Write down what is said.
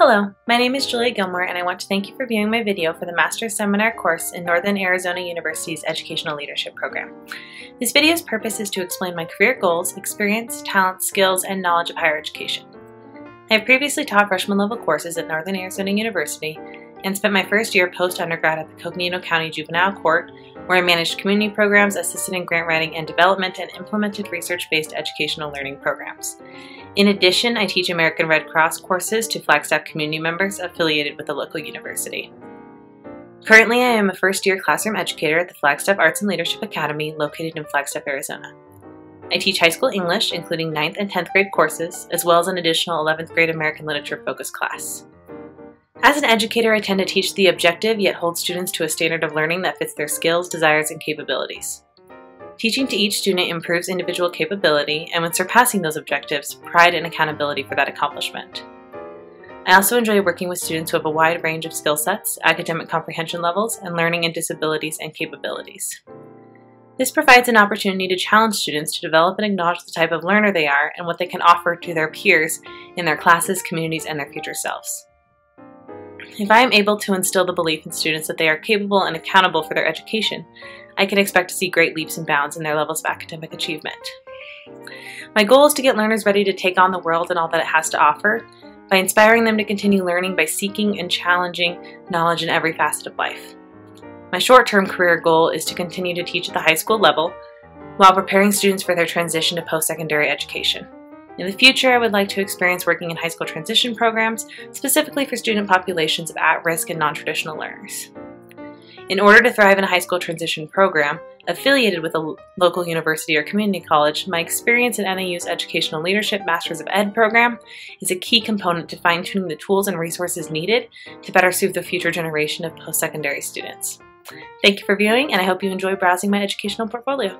Hello, my name is Julia Gilmore and I want to thank you for viewing my video for the Master's Seminar course in Northern Arizona University's Educational Leadership Program. This video's purpose is to explain my career goals, experience, talents, skills, and knowledge of higher education. I have previously taught freshman level courses at Northern Arizona University and spent my first year post-undergrad at the Coconino County Juvenile Court, where I managed community programs, assisted in grant writing and development, and implemented research-based educational learning programs. In addition, I teach American Red Cross courses to Flagstaff community members affiliated with a local university. Currently, I am a first-year classroom educator at the Flagstaff Arts and Leadership Academy located in Flagstaff, Arizona. I teach high school English, including 9th and 10th grade courses, as well as an additional 11th grade American Literature focus class. As an educator, I tend to teach the objective yet hold students to a standard of learning that fits their skills, desires, and capabilities. Teaching to each student improves individual capability, and when surpassing those objectives, pride and accountability for that accomplishment. I also enjoy working with students who have a wide range of skill sets, academic comprehension levels, and learning and disabilities and capabilities. This provides an opportunity to challenge students to develop and acknowledge the type of learner they are and what they can offer to their peers in their classes, communities, and their future selves. If I am able to instill the belief in students that they are capable and accountable for their education, I can expect to see great leaps and bounds in their levels of academic achievement. My goal is to get learners ready to take on the world and all that it has to offer by inspiring them to continue learning by seeking and challenging knowledge in every facet of life. My short-term career goal is to continue to teach at the high school level while preparing students for their transition to post-secondary education. In the future, I would like to experience working in high school transition programs, specifically for student populations of at-risk and non-traditional learners. In order to thrive in a high school transition program, affiliated with a local university or community college, my experience in NAU's Educational Leadership Masters of Ed program is a key component to fine-tuning the tools and resources needed to better serve the future generation of post-secondary students. Thank you for viewing, and I hope you enjoy browsing my educational portfolio.